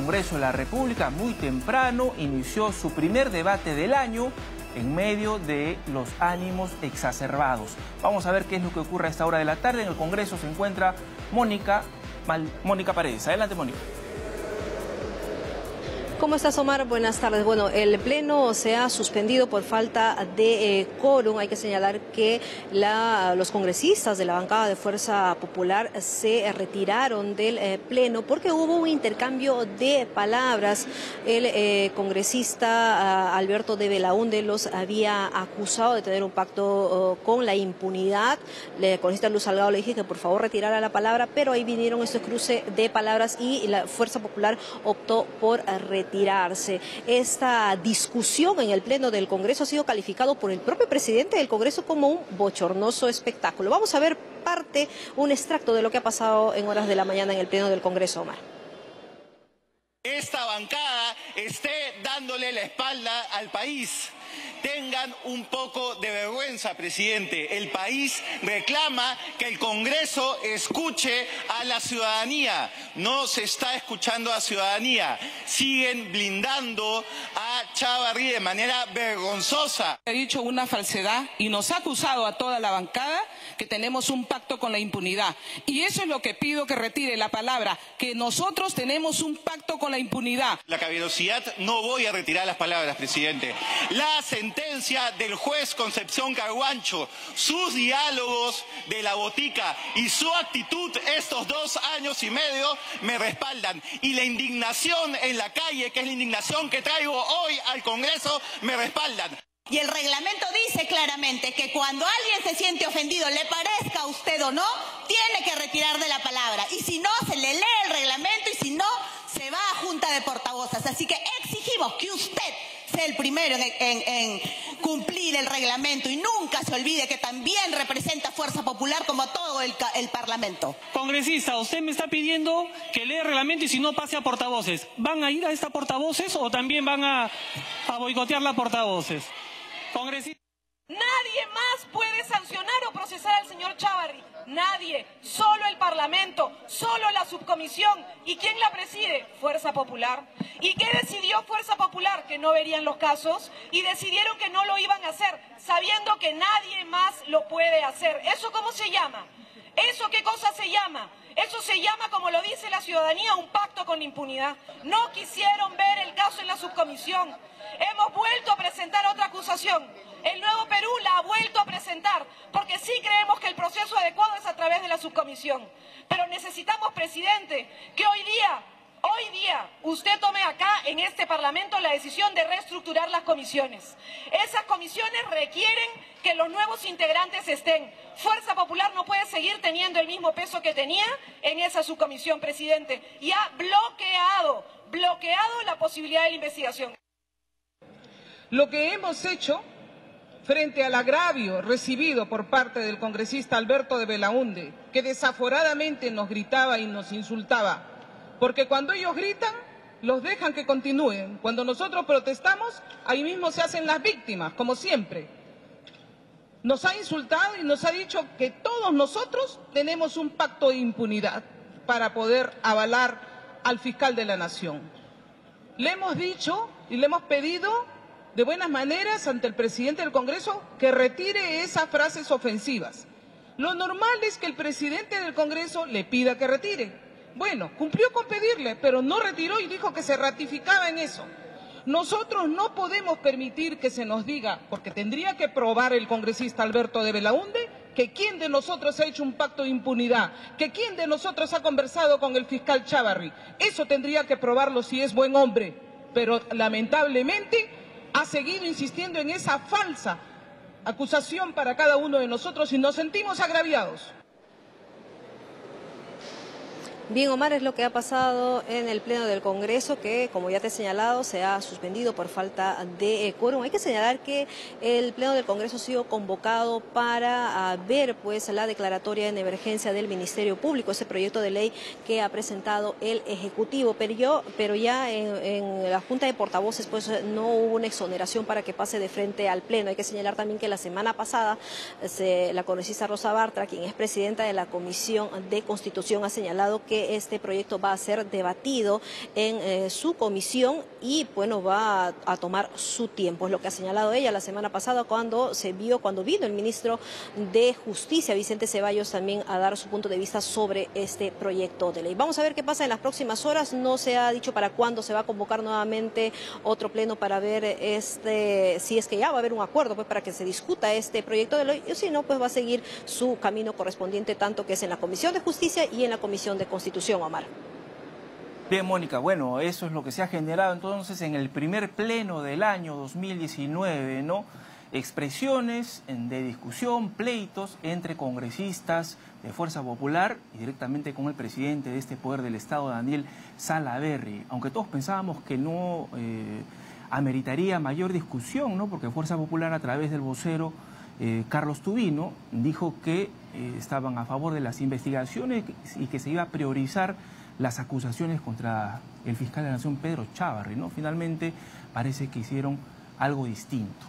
Congreso de la República muy temprano inició su primer debate del año en medio de los ánimos exacerbados. Vamos a ver qué es lo que ocurre a esta hora de la tarde. En el Congreso se encuentra Mónica, Mónica Paredes. Adelante, Mónica. ¿Cómo estás, Omar? Buenas tardes. Bueno, el Pleno se ha suspendido por falta de eh, quórum. Hay que señalar que los congresistas de la bancada de Fuerza Popular se retiraron del eh, Pleno porque hubo un intercambio de palabras. El eh, congresista ah, Alberto de Belaunde los había acusado de tener un pacto oh, con la impunidad. El congresista Luz Salgado le dije que por favor retirara la palabra, pero ahí vinieron estos cruces de palabras y la Fuerza Popular optó por retirar retirarse. Esta discusión en el Pleno del Congreso ha sido calificado por el propio presidente del Congreso como un bochornoso espectáculo. Vamos a ver parte, un extracto de lo que ha pasado en horas de la mañana en el Pleno del Congreso, Omar. Esta bancada esté dándole la espalda al país Tengan un poco de vergüenza, presidente. El país reclama que el Congreso escuche a la ciudadanía. No se está escuchando a la ciudadanía. Siguen blindando a Chavarri de manera vergonzosa. Ha dicho una falsedad y nos ha acusado a toda la bancada que tenemos un pacto con la impunidad. Y eso es lo que pido que retire la palabra, que nosotros tenemos un pacto con la impunidad. La caballerosidad no voy a retirar las palabras, presidente. La sentencia del juez Concepción Carguancho, sus diálogos de la botica y su actitud estos dos años y medio me respaldan. Y la indignación en la calle, que es la indignación que traigo hoy al Congreso, me respaldan. Y el reglamento dice claramente que cuando alguien se siente ofendido, le parezca a usted o no, tiene que retirar de la palabra. Y si no, se le lee el reglamento y si no, se va a junta de portavoces. Así que exigimos que usted sea el primero en, cumplir el reglamento y nunca se olvide que también representa Fuerza Popular como todo el, Parlamento. Congresista, usted me está pidiendo que lea el reglamento y si no pase a portavoces. ¿Van a ir a esta portavoces o también van a, a boicotear la portavoces? Congresista. Nadie más puede sancionar o procesar al señor Chávarri. Nadie. Solo el Parlamento, solo la subcomisión. ¿Y quién la preside? Fuerza Popular. ¿Y qué decidió Fuerza Popular? Que no verían los casos y decidieron que no lo iban a hacer, sabiendo que nadie más lo puede hacer. ¿Eso cómo se llama? ¿Eso qué cosa se llama? Eso se llama, como lo dice la ciudadanía, un pacto con impunidad. No quisieron ver el caso en la subcomisión. Hemos vuelto a presentar otra acusación el Nuevo Perú la ha vuelto a porque sí creemos que el proceso adecuado es a través de la subcomisión. Pero necesitamos, presidente, que hoy día, hoy día, usted tome acá en este Parlamento la decisión de reestructurar las comisiones. Esas comisiones requieren que los nuevos integrantes estén. Fuerza Popular no puede seguir teniendo el mismo peso que tenía en esa subcomisión, presidente, y ha bloqueado, bloqueado la posibilidad de la investigación. Lo que hemos hecho frente al agravio recibido por parte del congresista Alberto de Belaunde, que desaforadamente nos gritaba y nos insultaba, porque cuando ellos gritan, los dejan que continúen. Cuando nosotros protestamos, ahí mismo se hacen las víctimas, como siempre. Nos ha insultado y nos ha dicho que todos nosotros tenemos un pacto de impunidad para poder avalar al fiscal de la Nación. Le hemos dicho y le hemos pedido de buenas maneras ante el presidente del Congreso que retire esas frases ofensivas. Lo normal es que el presidente del Congreso le pida que retire. Bueno, cumplió con pedirle, pero no retiró y dijo que se ratificaba en eso. Nosotros no podemos permitir que se nos diga, porque tendría que probar el congresista Alberto de Belaunde, que quién de nosotros ha hecho un pacto de impunidad, que quién de nosotros ha conversado con el fiscal Chavarri. Eso tendría que probarlo si es buen hombre. Pero lamentablemente ha seguido insistiendo en esa falsa acusación para cada uno de nosotros y nos sentimos agraviados. Bien, Omar, es lo que ha pasado en el Pleno del Congreso, que, como ya te he señalado, se ha suspendido por falta de quórum. Hay que señalar que el Pleno del Congreso ha sido convocado para ah, ver pues, la declaratoria en emergencia del Ministerio Público, ese proyecto de ley que ha presentado el Ejecutivo. Pero, yo, pero ya en, la Junta de Portavoces pues, no hubo una exoneración para que pase de frente al Pleno. Hay que señalar también que la semana pasada la congresista Rosa Bartra, quien es presidenta de la Comisión de Constitución, ha señalado que este proyecto va a ser debatido en eh, su comisión y bueno, va a, tomar su tiempo. Es lo que ha señalado ella la semana pasada cuando se vio, cuando vino el ministro de Justicia, Vicente Ceballos, también a dar su punto de vista sobre este proyecto de ley. Vamos a ver qué pasa en las próximas horas. No se ha dicho para cuándo se va a convocar nuevamente otro pleno para ver este, si es que ya va a haber un acuerdo pues, para que se discuta este proyecto de ley. Y si no, pues va a seguir su camino correspondiente, tanto que es en la Comisión de Justicia y en la Comisión de Constitución, Bien, Mónica, bueno, eso es lo que se ha generado entonces en el primer pleno del año 2019, ¿no? Expresiones de discusión, pleitos entre congresistas de Fuerza Popular y directamente con el presidente de este poder del Estado, Daniel Salaverry. Aunque todos pensábamos que no eh, ameritaría mayor discusión, ¿no? Porque Fuerza Popular a través del vocero eh, Carlos Tubino dijo que eh, estaban a favor de las investigaciones y que se iba a priorizar las acusaciones contra el fiscal de la Nación, Pedro Chávarri. ¿no? Finalmente parece que hicieron algo distinto.